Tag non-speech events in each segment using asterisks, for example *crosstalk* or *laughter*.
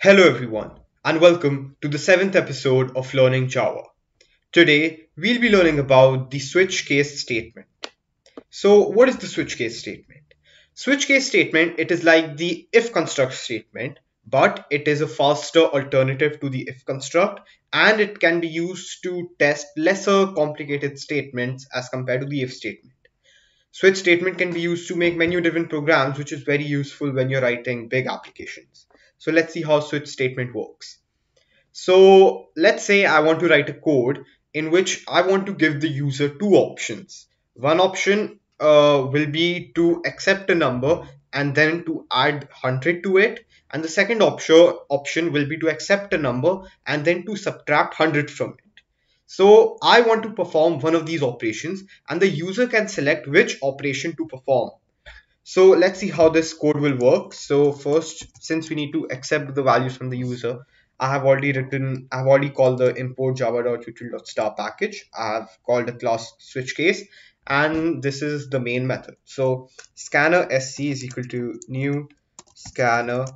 Hello everyone and welcome to the seventh episode of Learning Java. Today we'll be learning about the switch case statement. So what is the switch case statement? Switch case statement it is like the if construct statement but it is a faster alternative to the if construct and it can be used to test lesser complicated statements as compared to the if statement. Switch statement can be used to make menu driven programs which is very useful when you're writing big applications. So let's see how switch statement works. So let's say I want to write a code in which I want to give the user two options. One option uh, will be to accept a number and then to add 100 to it and the second option option will be to accept a number and then to subtract 100 from it so i want to perform one of these operations and the user can select which operation to perform so let's see how this code will work so first since we need to accept the values from the user I have already written, I've already called the import java.util.star package. I have called a class switch case and this is the main method. So scanner sc is equal to new scanner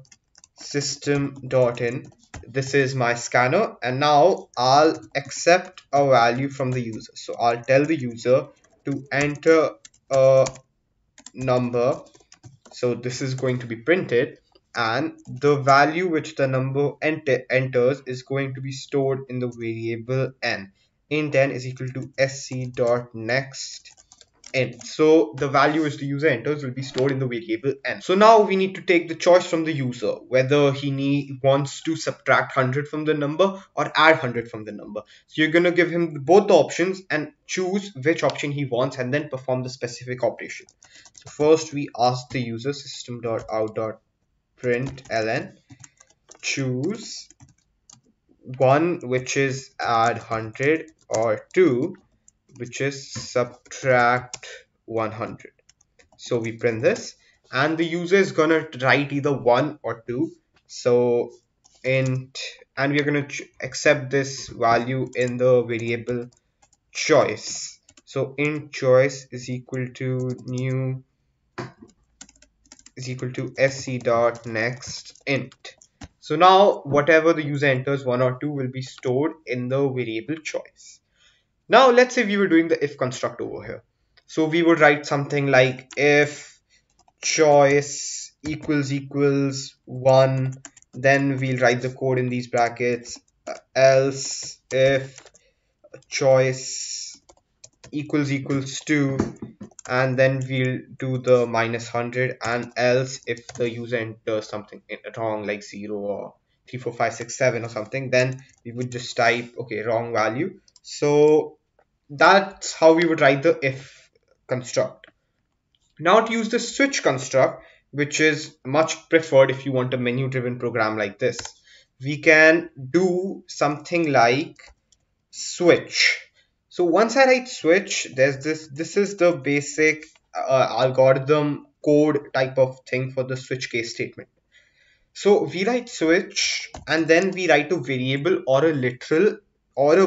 system.in. This is my scanner and now I'll accept a value from the user. So I'll tell the user to enter a number. So this is going to be printed and the value which the number enter enters is going to be stored in the variable n. int n is equal to sc dot next n. So the value which the user enters will be stored in the variable n. So now we need to take the choice from the user whether he need, wants to subtract 100 from the number or add 100 from the number. So you're going to give him both the options and choose which option he wants and then perform the specific operation. So first we ask the user system.out print ln choose one which is add 100 or two which is subtract 100 so we print this and the user is gonna write either one or two. So int and we're gonna accept this value in the variable choice. So int choice is equal to new is equal to sc dot next int. So now whatever the user enters one or two will be stored in the variable choice now let's say we were doing the if construct over here. So we would write something like if choice equals equals one then we'll write the code in these brackets. Uh, else if choice equals equals 2 and then we'll do the minus 100 and else if the user enters something wrong like 0 or 34567 or something then we would just type okay wrong value so that's how we would write the if construct now to use the switch construct which is much preferred if you want a menu driven program like this we can do something like switch so once I write switch, there's this, this is the basic uh, algorithm code type of thing for the switch case statement. So we write switch and then we write a variable or a literal or a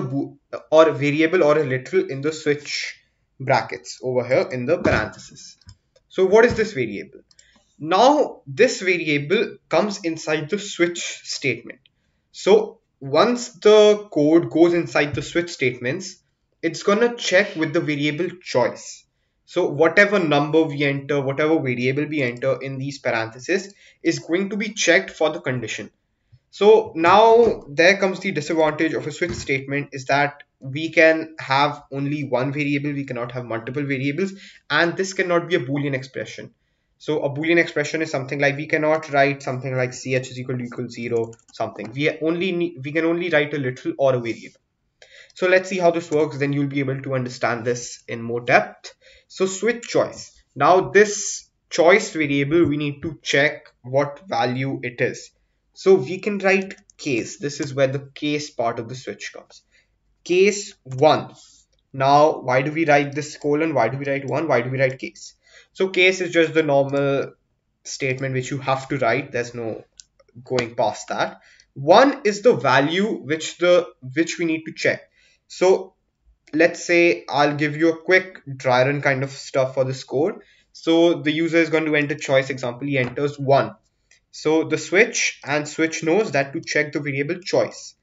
or a variable or a literal in the switch brackets over here in the parenthesis. So what is this variable? Now this variable comes inside the switch statement. So once the code goes inside the switch statements, it's gonna check with the variable choice. So whatever number we enter, whatever variable we enter in these parentheses is going to be checked for the condition. So now there comes the disadvantage of a switch statement is that we can have only one variable, we cannot have multiple variables, and this cannot be a boolean expression. So a boolean expression is something like we cannot write something like ch is equal to equal zero something. We only need, we can only write a literal or a variable. So let's see how this works. Then you'll be able to understand this in more depth. So switch choice. Now this choice variable, we need to check what value it is. So we can write case. This is where the case part of the switch comes. Case one. Now, why do we write this colon? Why do we write one? Why do we write case? So case is just the normal statement which you have to write. There's no going past that. One is the value which the which we need to check. So let's say I'll give you a quick dry run kind of stuff for this code. So the user is going to enter choice example, he enters one. So the switch and switch knows that to check the variable choice.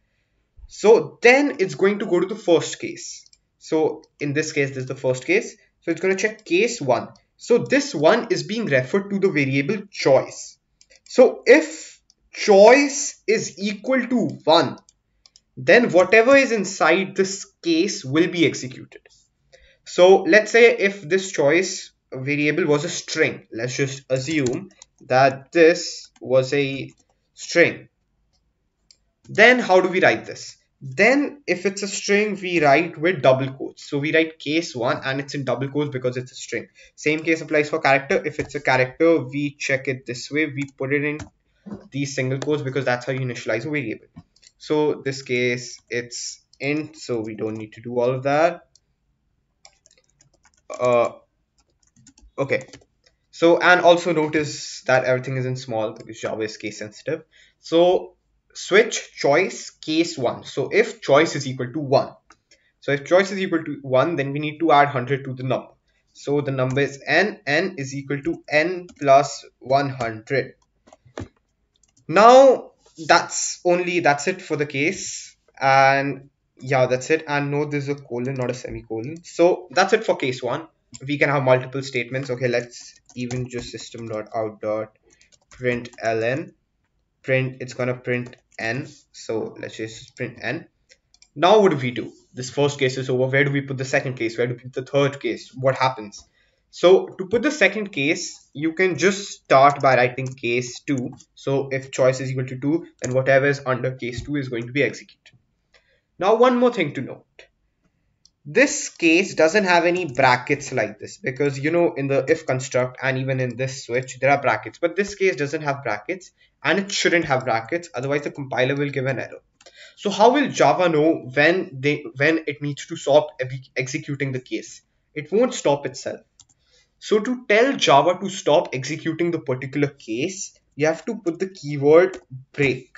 So then it's going to go to the first case. So in this case this is the first case. So it's going to check case one. So this one is being referred to the variable choice. So if choice is equal to 1 then whatever is inside this case will be executed. So let's say if this choice variable was a string let's just assume that this was a string. Then how do we write this? Then if it's a string we write with double quotes. So we write case one and it's in double quotes because it's a string. Same case applies for character. If it's a character we check it this way. We put it in these single quotes because that's how you initialize a variable. So this case it's int so we don't need to do all of that. Uh, okay so and also notice that everything is in small because java is case sensitive. So switch choice case 1 so if choice is equal to 1 so if choice is equal to 1 then we need to add 100 to the number. So the number is n n is equal to n plus 100 now that's only that's it for the case. And yeah that's it. And no there's a colon not a semicolon. So that's it for case one we can have multiple statements. Okay let's even just system dot out dot print ln print it's gonna print n. So let's just print n. Now what do we do? This first case is over. Where do we put the second case? Where do we put the third case? What happens? So to put the second case you can just start by writing case 2 so if choice is equal to 2 then whatever is under case 2 is going to be executed. Now one more thing to note. This case doesn't have any brackets like this because you know in the if construct and even in this switch there are brackets but this case doesn't have brackets and it shouldn't have brackets otherwise the compiler will give an error. So how will Java know when they when it needs to stop executing the case? It won't stop itself. So to tell Java to stop executing the particular case, you have to put the keyword break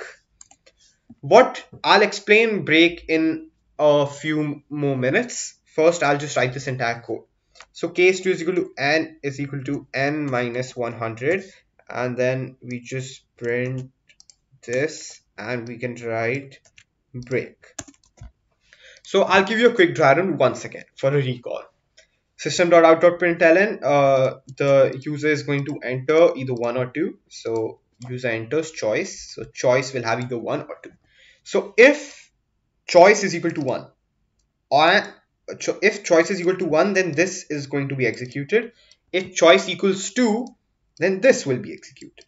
what I'll explain break in a few more minutes. First, I'll just write this entire code. So case 2 is equal to n is equal to n minus 100 and then we just print this and we can write break. So I'll give you a quick dry run once again for a recall. System.out.println, uh, the user is going to enter either one or two. So user enters choice. So choice will have either one or two. So if choice is equal to 1 or if choice is equal to 1 then this is going to be executed. If choice equals 2 then this will be executed.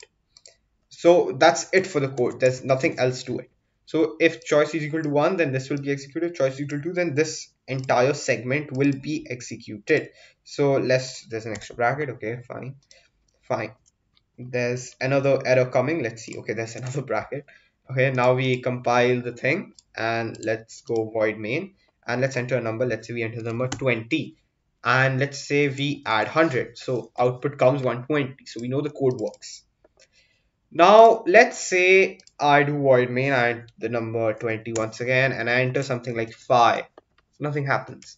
So that's it for the code. There's nothing else to it. So if choice is equal to 1 then this will be executed. Choice is equal to 2 then this entire segment will be executed. So let's there's an extra bracket. Okay fine fine. There's another error coming. Let's see. Okay there's another *laughs* bracket okay now we compile the thing and let's go void main and let's enter a number. Let's say we enter the number 20 and let's say we add 100 so output comes 120 so we know the code works. Now let's say I do void main I add the number 20 once again and I enter something like 5 nothing happens.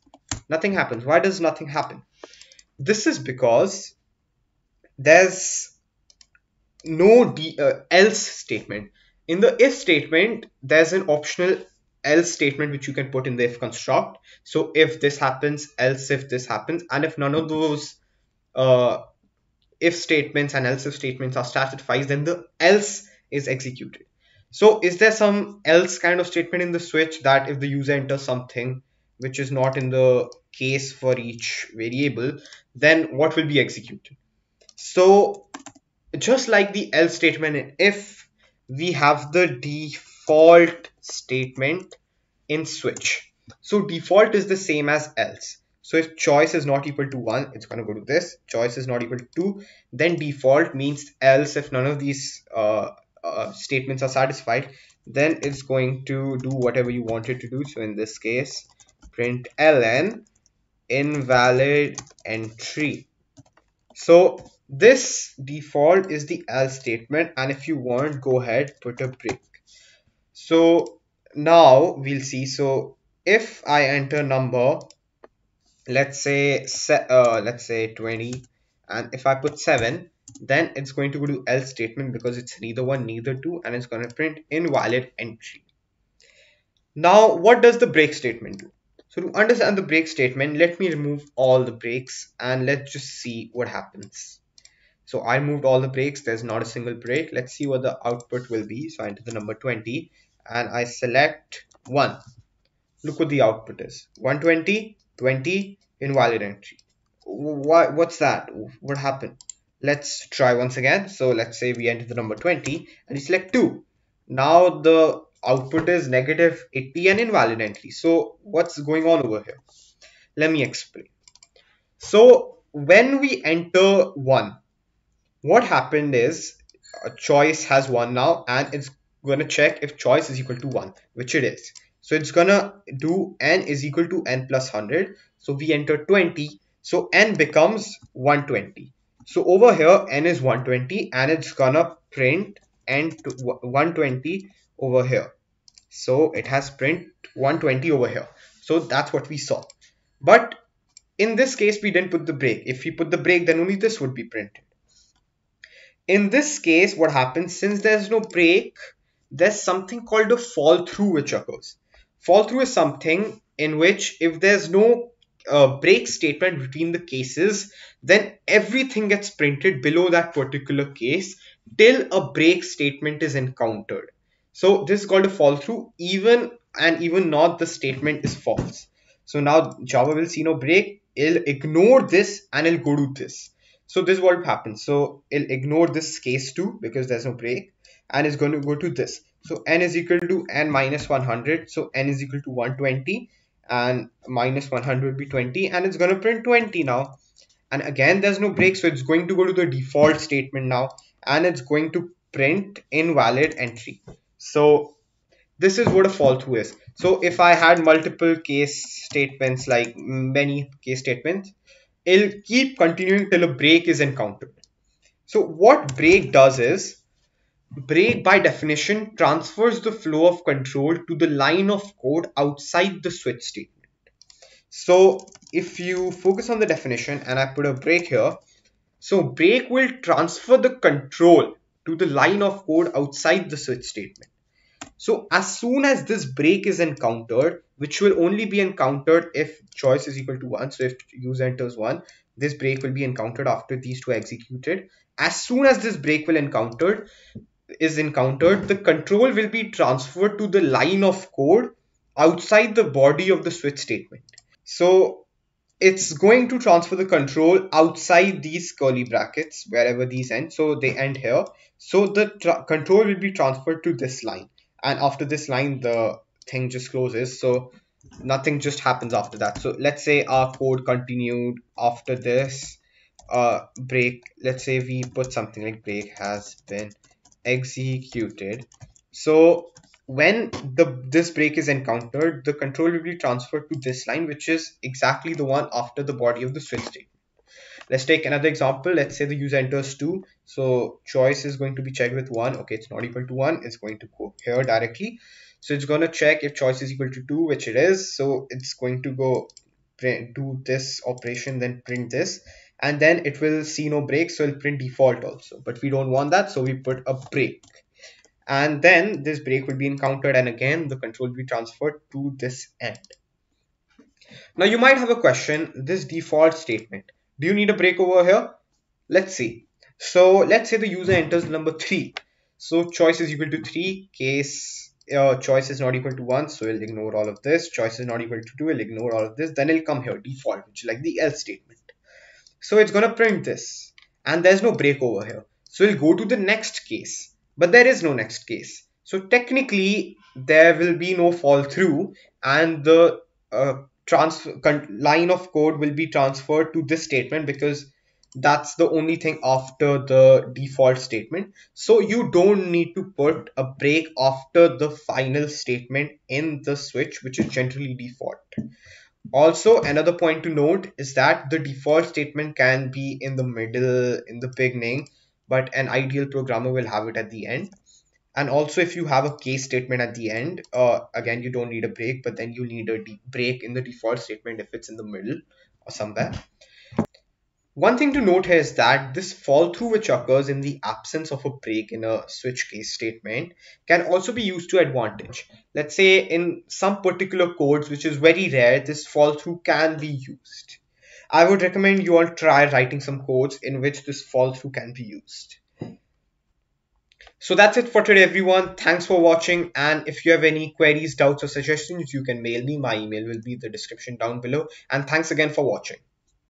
Nothing happens. Why does nothing happen? This is because there's no uh, else statement in the if statement, there's an optional else statement which you can put in the if construct. So if this happens, else if this happens, and if none of those uh, if statements and else if statements are satisfied, then the else is executed. So is there some else kind of statement in the switch that if the user enters something which is not in the case for each variable, then what will be executed? So just like the else statement in if we have the default statement in switch. So default is the same as else. So if choice is not equal to 1, it's going to go to this. Choice is not equal to 2, then default means else if none of these uh, uh, statements are satisfied, then it's going to do whatever you want it to do. So in this case, print ln invalid entry. So this default is the else statement and if you want go ahead put a break. So now we'll see. So if I enter number let's say uh, let's say 20 and if I put 7 then it's going to go to else statement because it's neither one neither two and it's going to print invalid entry. Now what does the break statement do? So to understand the break statement let me remove all the breaks and let's just see what happens so I moved all the breaks. There's not a single break. Let's see what the output will be. So I enter the number 20 and I select 1 look what the output is. 120 20 invalid entry. What what's that? What happened? Let's try once again. So let's say we enter the number 20 and we select 2 now the output is negative 80 and invalid entry. So what's going on over here? Let me explain. So when we enter 1 what happened is a choice has 1 now and it's going to check if choice is equal to 1 which it is so it's gonna do n is equal to n plus 100 so we enter 20 so n becomes 120 so over here, n is 120 and it's gonna print n to 120 over here. So it has print 120 over here. So that's what we saw. But in this case, we didn't put the break. If we put the break, then only this would be printed. In this case, what happens, since there's no break, there's something called a fall through which occurs. Fall through is something in which if there's no uh, break statement between the cases, then everything gets printed below that particular case till a break statement is encountered. So this is called a fall through even and even not the statement is false. So now Java will see no break, it'll ignore this and it'll go to this. So this is what happens. So it'll ignore this case 2 because there's no break. And it's going to go to this. So n is equal to n minus 100. So n is equal to 120 and minus 100 will be 20 and it's going to print 20 now. And again there's no break. So it's going to go to the default statement now. And it's going to print invalid entry. So this is what a fall through is. So if i had multiple case statements like many case statements it'll keep continuing till a break is encountered so what break does is break by definition transfers the flow of control to the line of code outside the switch statement so if you focus on the definition and I put a break here, so break will transfer the control to the line of code outside the switch statement. So as soon as this break is encountered, which will only be encountered if choice is equal to 1, so if user enters 1, this break will be encountered after these two executed. As soon as this break will encountered is encountered, the control will be transferred to the line of code outside the body of the switch statement. So it's going to transfer the control outside these curly brackets wherever these end. So they end here. So the control will be transferred to this line. And after this line, the thing just closes. So nothing just happens after that. So let's say our code continued after this uh, break. Let's say we put something like break has been executed. So when the this break is encountered, the control will be transferred to this line, which is exactly the one after the body of the switch statement. Let's take another example. Let's say the user enters 2. So choice is going to be checked with 1. Okay, it's not equal to 1. It's going to go here directly. So it's going to check if choice is equal to 2, which it is. So it's going to go print, do this operation, then print this. And then it will see no break, so it'll print default also. But we don't want that, so we put a break and then this break will be encountered and again the control will be transferred to this end. Now you might have a question, this default statement, do you need a break over here? Let's see. So let's say the user enters number 3. So choice is equal to 3, case uh, choice is not equal to 1, so we'll ignore all of this. Choice is not equal to 2, we'll ignore all of this. Then it'll come here, default, which is like the else statement. So it's going to print this and there's no break over here. So we'll go to the next case but there is no next case. So technically there will be no fall through and the uh, transfer line of code will be transferred to this statement because that's the only thing after the default statement. So you don't need to put a break after the final statement in the switch, which is generally default. Also, another point to note is that the default statement can be in the middle, in the beginning, but an ideal programmer will have it at the end and also if you have a case statement at the end uh, again you don't need a break but then you need a break in the default statement if it's in the middle or somewhere One thing to note here is that this fall through which occurs in the absence of a break in a switch case statement can also be used to advantage. Let's say in some particular codes, which is very rare, this fall through can be used. I would recommend you all try writing some codes in which this fall through can be used. So that's it for today, everyone. Thanks for watching. And if you have any queries, doubts, or suggestions, you can mail me. My email will be in the description down below. And thanks again for watching.